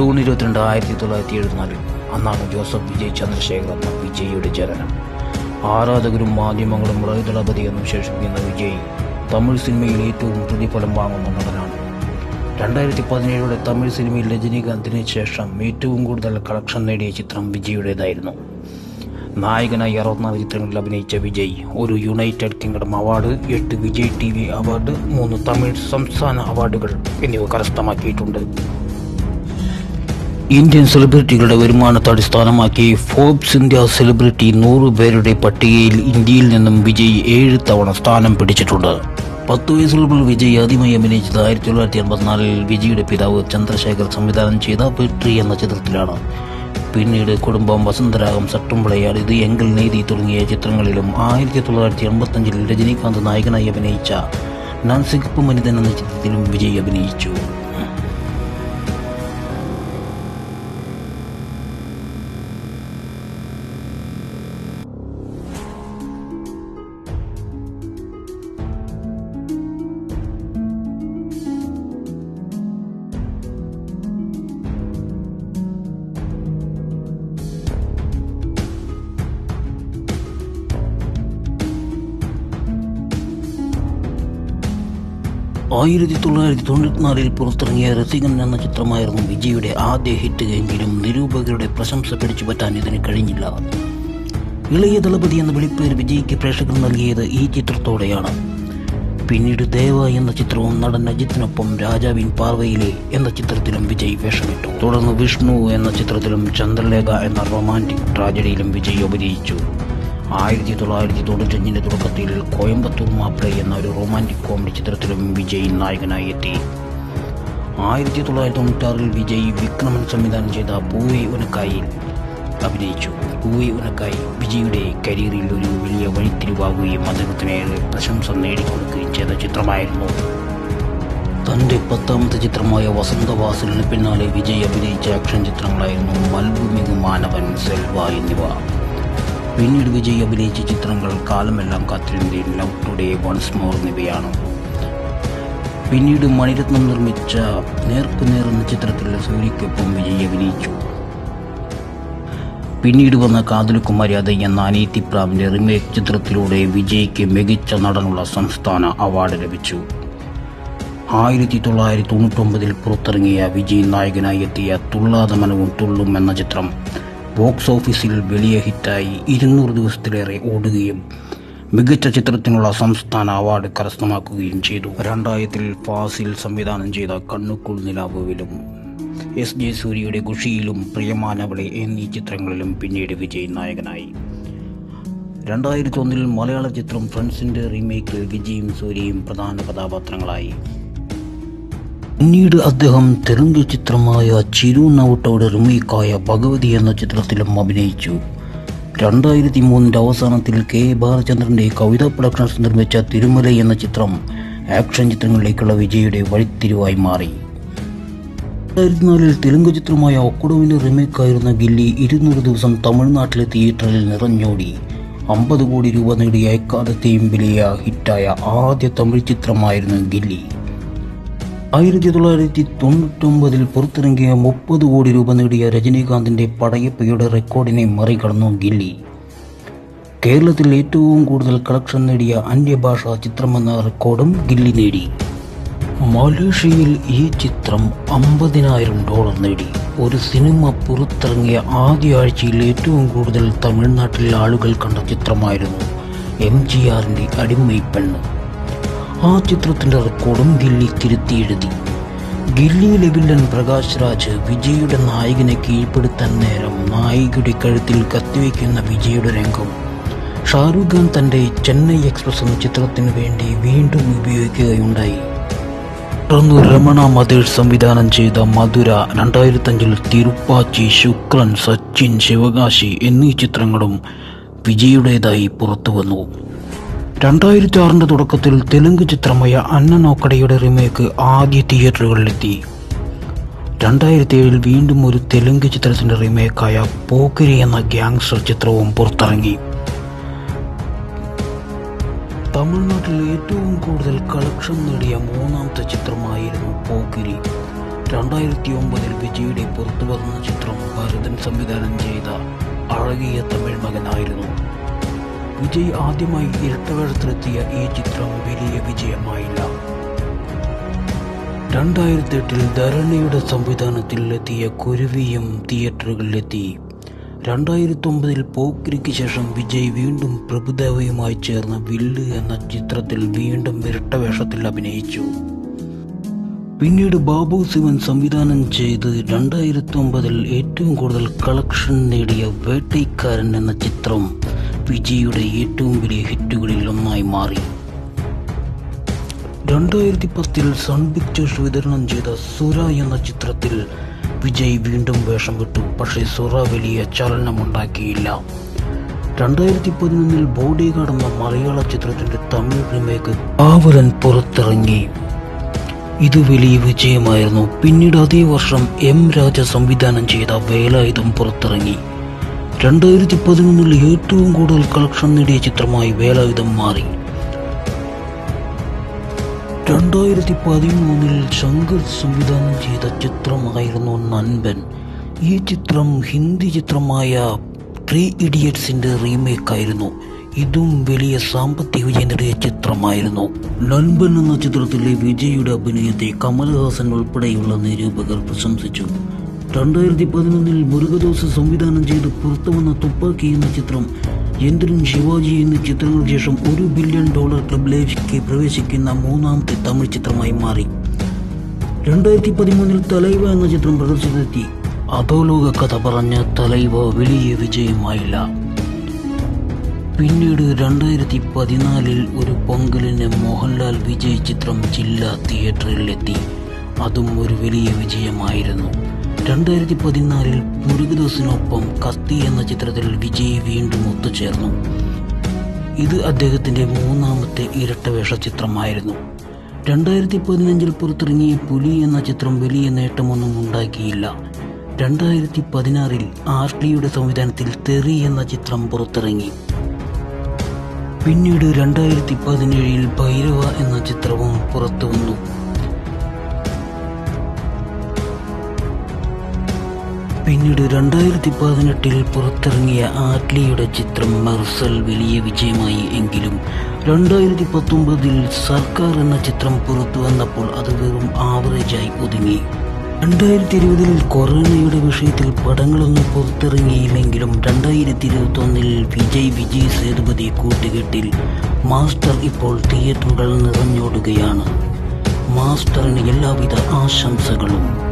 June ഇരുപത്തിരണ്ട് ആയിരത്തി തൊള്ളായിരത്തി എഴുപത്തിനാലിൽ അന്നാണ് ജോസഫ് വിജയ് ചന്ദ്രശേഖർ വിജയിയുടെ ജനനം. ആരാധകരും മാധ്യമങ്ങളും ഇളയദളപതി എന്ന് വിശേഷിപ്പിക്കുന്ന വിജയ് തമിഴ് സിനിമയിൽ ഏറ്റവും പ്രതിഫലം വാങ്ങുന്ന നടനാണ്. രണ്ടായിരത്തി പതിനേഴോടെ തമിഴ് സിനിമയിൽ രജനീകാന്തിന് ശേഷം ഏറ്റവും കൂടുതൽ കളക്ഷൻ നേടിയ ചിത്രം വിജയുടേതായിരുന്നു. നായകനായി അറുപത്തിനാല് ചിത്രങ്ങളിൽ അഭിനയിച്ച വിജയ് ഒരു യുണൈറ്റഡ് കിങ്ഡം അവാർഡ് എട്ട് വിജയ് ടി വി അവാർഡ് മൂന്ന് തമിഴ് സംസ്ഥാന അവാർഡുകൾ എന്നിവ കരസ്ഥമാക്കിയിട്ടുണ്ട്. ഇന്ത്യൻ സെലിബ്രിറ്റികളുടെ വരുമാനത്തെ അടിസ്ഥാനമാക്കി ഫോബ്സ് ഇന്ത്യ സെലിബ്രിറ്റി നൂറ് പേരുടെ പട്ടികയിൽ ഇന്ത്യയിൽ നിന്നും വിജയ് ഏഴ് തവണ സ്ഥാനം പിടിച്ചിട്ടുണ്ട്. പത്ത് വയസ്സുള്ളപ്പോൾ വിജയ് ആദ്യമായി അഭിനയിച്ചത് ആയിരത്തി തൊള്ളായിരത്തി എൺപത്തിനാലിൽ വിജയുടെ പിതാവ് ചന്ദ്രശേഖർ സംവിധാനം ചെയ്ത വെട്രി എന്ന ചിത്രത്തിലാണ്. പിന്നീട് കുടുംബം വസന്തരാഗം സട്ടുംപിളയാൽ ഇത് എങ്കിൽ നീതി തുടങ്ങിയ ചിത്രങ്ങളിലും ആയിരത്തി തൊള്ളായിരത്തി എൺപത്തഞ്ചിൽ രജനീകാന്ത് നായകനായി അഭിനയിച്ച നാൻസികപ്പ് മനിതൻ എന്ന ചിത്രത്തിലും വിജയ് അഭിനയിച്ചു. ആയിരത്തി തൊള്ളായിരത്തി തൊണ്ണൂറ്റിനാലിൽ പുറത്തിറങ്ങിയ രസികൻ എന്ന ചിത്രമായിരുന്നു വിജയുടെ ആദ്യ ഹിറ്റ് എങ്കിലും നിരൂപകരുടെ പ്രശംസ പിടിച്ചു പറ്റാൻ ഇതിന് കഴിഞ്ഞില്ല. ഇളയ ദളപതി എന്ന വിളിപ്പേര് വിജയ്ക്ക് പ്രേക്ഷകർ നൽകിയത് ഈ ചിത്രത്തോടെയാണ്. പിന്നീട് ദേവ എന്ന ചിത്രവും നടൻ അജിത്തിനൊപ്പം രാജാവിൻ പാർവയിലെ എന്ന ചിത്രത്തിലും വിജയ് വേഷമിട്ടു. തുടർന്ന് വിഷ്ണു എന്ന ചിത്രത്തിലും ചന്ദ്രലേഖ എന്ന റൊമാന്റിക് ട്രാജഡിയിലും വിജയ് അഭിനയിച്ചു. ആയിരത്തി തൊള്ളായിരത്തി തൊണ്ണൂറ്റഞ്ചിന്റെ തുടക്കത്തിൽ കോയമ്പത്തൂർ മാപ്പിള എന്ന ഒരു റൊമാന്റിക് കോമഡി ചിത്രത്തിലും വിജയ് നായകനായി എത്തി. ആയിരത്തി തൊള്ളായിരത്തി തൊണ്ണൂറ്റാറിൽ വിജയ് വിക്രമൻ സംവിധാനം ചെയ്ത പൂവി ഉനക്കായിൽ അഭിനയിച്ചു. പൂവി ഉനക്കായി വിജയുടെ കരിയറിൽ ഒരു വലിയ വഴിത്തിരിവാകുകയും അദ്ദേഹത്തിന് ഏറെ പ്രശംസ നേടിക്കൊടുക്കുകയും ചെയ്ത ചിത്രമായിരുന്നു. തന്റെ പത്താമത്തെ ചിത്രമായ വസന്തവാസലിന് പിന്നാലെ വിജയ് അഭിനയിച്ച ആക്ഷൻ ചിത്രങ്ങളായിരുന്നു മൽഭൂമികു മാനവൻ സെൽവ എന്നിവ. പിന്നീട് വിജയ് അഭിനയിച്ച ചിത്രങ്ങൾ കാലമെല്ലാം കാത്തിരിന്റെ ലവ് ടുഡേ വൺസ് മോർ എന്നിവയാണ്. പിന്നീട് മണിരത്നം നിർമ്മിച്ച നേർക്കുനേർ എന്ന ചിത്രത്തിൽ സൂര്യയ്ക്കൊപ്പം വിജയ് അഭിനയിച്ചു. പിന്നീട് വന്ന കാതലുക്കും അത് എന്ന അനീതിപ്രാവിന്റെ റിമേക്ക് ചിത്രത്തിലൂടെ വിജയ്ക്ക് മികച്ച നടനുള്ള സംസ്ഥാന അവാർഡ് ലഭിച്ചു. ആയിരത്തി തൊള്ളായിരത്തി തൊണ്ണൂറ്റൊമ്പതിൽ പുറത്തിറങ്ങിയ വിജയ് നായകനായി എത്തിയ തുള്ളാത മനവും തുള്ളും എന്ന ചിത്രം ബോക്സ് ഓഫീസിൽ വലിയ ഹിറ്റായി ഇരുന്നൂറ് ദിവസത്തിലേറെ ഓടുകയും മികച്ച ചിത്രത്തിനുള്ള സംസ്ഥാന അവാർഡ് കരസ്ഥമാക്കുകയും ചെയ്തു. രണ്ടായിരത്തിൽ ഫാസിൽ സംവിധാനം ചെയ്ത കണ്ണുക്കുൾ നിലാവുവിലും എസ് ജെ സൂര്യയുടെ ഖുഷിയിലും പ്രിയമാനവളെ എന്നീ ചിത്രങ്ങളിലും പിന്നീട് വിജയ് നായകനായി. രണ്ടായിരത്തി ഒന്നിൽ മലയാള ചിത്രം ഫ്രണ്ട്സിന്റെ റീമേക്കിൽ വിജയും സൂര്യയും പ്രധാന കഥാപാത്രങ്ങളായി. പിന്നീട് അദ്ദേഹം തെലുങ്ക് ചിത്രമായ ചിരു നൗട്ടോയുടെ റിമേക്കായ ഭഗവതി എന്ന ചിത്രത്തിലും അഭിനയിച്ചു. രണ്ടായിരത്തി മൂന്നിന്റെ അവസാനത്തിൽ കെ. ബാലചന്ദ്രന്റെ കവിതാ പ്രൊഡക്ഷൻസ് നിർമ്മിച്ച തിരുമല എന്ന ചിത്രം ആക്ഷൻ ചിത്രങ്ങളിലേക്കുള്ള വിജയുടെ വഴിത്തിരിവായി മാറി. രണ്ടായിരത്തി നാലിൽ തെലുങ്ക് ചിത്രമായ ഒക്കുടവിന്റെ റിമേക്കായിരുന്ന ഗില്ലി ഇരുന്നൂറ് ദിവസം തമിഴ്നാട്ടിലെ തിയേറ്ററിൽ നിറഞ്ഞോടി. അമ്പത് കോടി രൂപ നേടിയ എക്കാലത്തെയും വലിയ ഹിറ്റായ ആദ്യ തമിഴ് ചിത്രമായിരുന്നു ഗില്ലി. ആയിരത്തി തൊള്ളായിരത്തി തൊണ്ണൂറ്റൊമ്പതിൽ പുറത്തിറങ്ങിയ മുപ്പത് കോടി രൂപ നേടിയ രജനീകാന്തിന്റെ പടയപ്പയുടെ റെക്കോർഡിനെ മറികടന്നു ഗില്ലി. കേരളത്തിൽ ഏറ്റവും കൂടുതൽ കളക്ഷൻ നേടിയ അന്യഭാഷാ ചിത്രമെന്ന റെക്കോർഡും ഗില്ലി നേടി. മലേഷ്യയിൽ ഈ ചിത്രം അമ്പതിനായിരം ഡോളർ നേടി. ഒരു സിനിമ പുറത്തിറങ്ങിയ ആദ്യ ആഴ്ചയിൽ ഏറ്റവും കൂടുതൽ തമിഴ്നാട്ടിലെ ആളുകൾ കണ്ട ചിത്രമായിരുന്നു. എം ജി ആറിന്റെ അടിമൈപ്പെണ്ണ്. ആ ചിത്രത്തിന്റെ റെക്കോർഡും ഗില്ലി തിരുത്തി എഴുതി. ഗില്ലിയിലെ വില്ലൻ പ്രകാശ് രാജ് വിജയുടെ നായകനെ കീഴ്പ്പെടുത്താൻ നേരം നായികയുടെ കഴുത്തിൽ കത്തിവെക്കുന്ന വിജയുടെ രംഗം. ഷാരൂഖ് ഖാൻ തന്റെ ചെന്നൈ എക്സ്പ്രസ് എന്ന ചിത്രത്തിന് വേണ്ടി വീണ്ടും ഉപയോഗിക്കുകയുണ്ടായി. തുടർന്ന് രമണ മതേഷ് സംവിധാനം ചെയ്ത മധുര രണ്ടായിരത്തഞ്ചിൽ തിരുപ്പാച്ചി ശുക്രൻ സച്ചിൻ ശിവകാശി എന്നീ ചിത്രങ്ങളും വിജയുടേതായി പുറത്തു വന്നു രണ്ടായിരത്തി ആറിന്റെ തുടക്കത്തിൽ തെലുങ്ക് ചിത്രമായ അന്നനോക്കടയുടെ റിമേക്ക് ആദ്യ തിയേറ്ററുകളിലെത്തി. രണ്ടായിരത്തി ഏഴിൽ വീണ്ടും ഒരു തെലുങ്ക് ചിത്രത്തിന്റെ റിമേക്കായ പോക്കിരി എന്ന ഗ്യാങ്സ്റ്റർ ചിത്രവും പുറത്തിറങ്ങി. തമിഴ്നാട്ടിൽ ഏറ്റവും കൂടുതൽ കളക്ഷൻ നേടിയ മൂന്നാമത്തെ ചിത്രമായിരുന്നു പോക്കിരി. രണ്ടായിരത്തി ഒമ്പതിൽ വിജയുടെ പുറത്തു വന്ന ചിത്രം ഭരതൻ സംവിധാനം ചെയ്ത അഴകിയ തമിഴ് മകനായിരുന്നു. വിജയ് ആദ്യമായി ഇരട്ടവേഴത്തിലെത്തിയ ഈ ചിത്രം വലിയ വിജയമായില്ല. രണ്ടായിരത്തി എട്ടിൽ ധരണിയുടെ സംവിധാനത്തിൽ എത്തിയ കുരുവിയും തിയേറ്ററുകളിലെത്തി. രണ്ടായിരത്തി ഒമ്പതിൽ പോക്കിരിക്ക് ശേഷം വിജയ് വീണ്ടും പ്രഭുദേവയുമായി ചേർന്ന വില്ല് എന്ന ചിത്രത്തിൽ വീണ്ടും ഇരട്ടവേഷത്തിൽ അഭിനയിച്ചു. പിന്നീട് ബാബു ശിവൻ സംവിധാനം ചെയ്ത് രണ്ടായിരത്തി ഒമ്പതിൽ ഏറ്റവും കൂടുതൽ കളക്ഷൻ നേടിയ വേട്ടൈക്കാരൻ എന്ന ചിത്രം വിജയുടെ ഏറ്റവും വലിയ ഹിറ്റുകളിൽ ഒന്നായി മാറി. രണ്ടായിരത്തി പത്തിൽ സൺ പിക്ചേഴ്സ് വിതരണം ചെയ്ത സുര എന്ന ചിത്രത്തിൽ വിജയ് വീണ്ടും വേഷം വിട്ടു. പക്ഷേ സുറ വലിയ ചലനമുണ്ടാക്കിയില്ല. രണ്ടായിരത്തി പതിനൊന്നിൽ ബോഡി ഗാർഡ് എന്ന മലയാള ചിത്രത്തിന്റെ തമിഴ് റിമേക്ക് ആവരൻ പുറത്തിറങ്ങി. ഇത് വലിയ വിജയമായിരുന്നു. പിന്നീട് അതേ വർഷം എം രാജ സംവിധാനം ചെയ്ത വേലായുധം പുറത്തിറങ്ങി. രണ്ടായിരത്തി പതിനൊന്നിൽ ഏറ്റവും കൂടുതൽ കളക്ഷൻ നേടിയ ചിത്രമായി വേലായുധം മാറി. രണ്ടായിരത്തി പതിമൂന്നിൽ ശങ്കർ സംവിധാനം ചെയ്ത ചിത്രമായിരുന്നു നൻപൻ. ഈ ചിത്രം ഹിന്ദി ചിത്രമായ ത്രീ ഇഡിയറ്റ്സിന്റെ റീമേക്കായിരുന്നു. ഇതും വലിയ സാമ്പത്തിക വിജയം നേടിയ ചിത്രമായിരുന്നു. നൻപൻ എന്ന ചിത്രത്തിലെ വിജയുടെ അഭിനയത്തെ കമൽഹാസൻ ഉൾപ്പെടെയുള്ള നിരൂപകർ പ്രശംസിച്ചു. രണ്ടായിരത്തി പതിനൊന്നിൽ മുരുകദോസ് സംവിധാനം ചെയ്ത് പുറത്തു വന്ന തുപ്പാക്കി എന്ന ചിത്രം യന്ത്രൻ ശിവാജി എന്നീ ചിത്രങ്ങൾക്ക് ശേഷം ഒരു ബില്യൺ ഡോളർ ക്ലബിലേക്ക് പ്രവേശിക്കുന്ന മൂന്നാമത്തെ തമിഴ് ചിത്രമായി മാറി. രണ്ടായിരത്തി പതിമൂന്നിൽ തലൈവ എന്ന ചിത്രം പ്രദർശനത്തിലെത്തി അധോലോക കഥ പറഞ്ഞ തലൈവ വലിയ വിജയമായില്ല. പിന്നീട് രണ്ടായിരത്തി പതിനാലിൽ ഒരു പൊങ്കലിന് മോഹൻലാൽ വിജയ് ചിത്രം ജില്ലാ തിയേറ്ററിലെത്തി. അതും ഒരു വലിയ വിജയമായിരുന്നു. രണ്ടായിരത്തി പതിനാലിൽ മുരുകദോസിനൊപ്പം കത്തി എന്ന ചിത്രത്തിൽ വിജയ് വീണ്ടും ഒത്തുചേർന്നു. ഇത് അദ്ദേഹത്തിന്റെ മൂന്നാമത്തെ ഇരട്ടവേഷ ചിത്രമായിരുന്നു. രണ്ടായിരത്തി പതിനഞ്ചിൽ പുറത്തിറങ്ങിയ പുലി എന്ന ചിത്രം വലിയ നേട്ടമൊന്നും ഉണ്ടാക്കിയില്ല. രണ്ടായിരത്തി പതിനാറിൽ ആഷ്ലിയുടെ സംവിധാനത്തിൽ തെറി എന്ന ചിത്രം പുറത്തിറങ്ങി. പിന്നീട് രണ്ടായിരത്തി പതിനേഴിൽ ഭൈരവ എന്ന ചിത്രവും പുറത്തു വന്നു പിന്നീട് രണ്ടായിരത്തി പതിനെട്ടിൽ പുറത്തിറങ്ങിയ ആറ്റ്ലിയുടെ ചിത്രം മെർസൽ വലിയ വിജയമായി എങ്കിലും രണ്ടായിരത്തി പത്തൊമ്പതിൽ സർക്കാർ എന്ന ചിത്രം പുറത്തു വന്നപ്പോൾ അത് വെറും ആവറേജായി ഒതുങ്ങി. രണ്ടായിരത്തി ഇരുപതിൽ കൊറോണയുടെ വിഷയത്തിൽ പടങ്ങളൊന്നും പുറത്തിറങ്ങിയില്ലെങ്കിലും രണ്ടായിരത്തി ഇരുപത്തി ഒന്നിൽ വിജയ് വിജയ് സേതുപതി കൂട്ടുകെട്ടിൽ മാസ്റ്റർ ഇപ്പോൾ തിയേറ്ററുകൾ നിറഞ്ഞോടുകയാണ്. മാസ്റ്ററിന് എല്ലാവിധ ആശംസകളും.